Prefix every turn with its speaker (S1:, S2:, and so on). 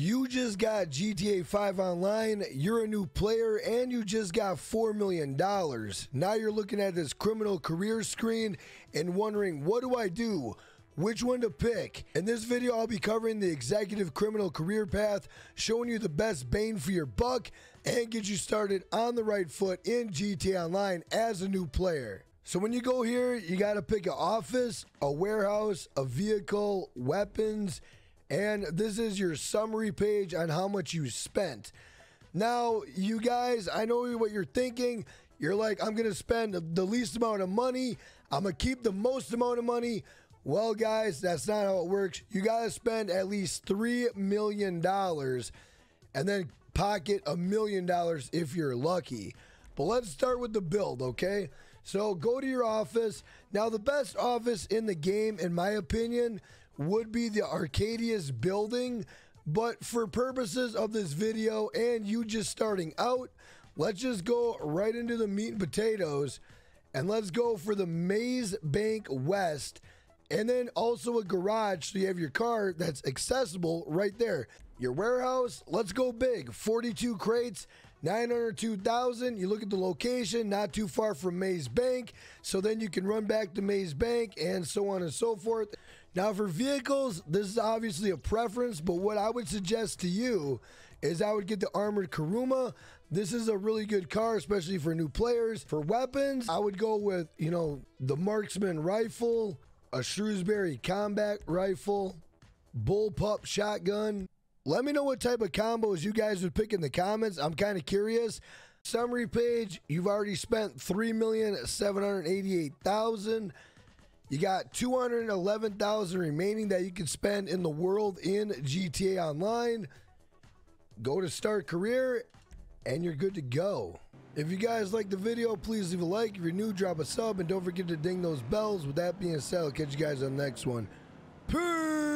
S1: You just got GTA 5 online, you're a new player, and you just got $4 million. Now you're looking at this criminal career screen and wondering, what do I do? Which one to pick? In this video, I'll be covering the executive criminal career path, showing you the best bane for your buck, and get you started on the right foot in GTA Online as a new player. So when you go here, you got to pick an office, a warehouse, a vehicle, weapons, and this is your summary page on how much you spent. Now, you guys, I know what you're thinking. You're like, I'm going to spend the least amount of money. I'm going to keep the most amount of money. Well, guys, that's not how it works. You got to spend at least $3 million and then pocket a million dollars if you're lucky. But let's start with the build, okay? So go to your office. Now, the best office in the game, in my opinion, would be the Arcadius building. But for purposes of this video and you just starting out, let's just go right into the meat and potatoes and let's go for the Maze Bank West and then also a garage so you have your car that's accessible right there. Your warehouse, let's go big. 42 crates, 902,000. You look at the location, not too far from Maze Bank. So then you can run back to Maze Bank and so on and so forth. Now, for vehicles, this is obviously a preference, but what I would suggest to you is I would get the Armored Kuruma. This is a really good car, especially for new players. For weapons, I would go with, you know, the Marksman rifle, a Shrewsbury combat rifle, bullpup shotgun. Let me know what type of combos you guys would pick in the comments. I'm kind of curious. Summary page, you've already spent 3,788,000. You got 211,000 remaining that you can spend in the world in GTA Online. Go to start career and you're good to go. If you guys like the video, please leave a like. If you're new, drop a sub and don't forget to ding those bells. With that being said, I'll catch you guys on the next one. Peace!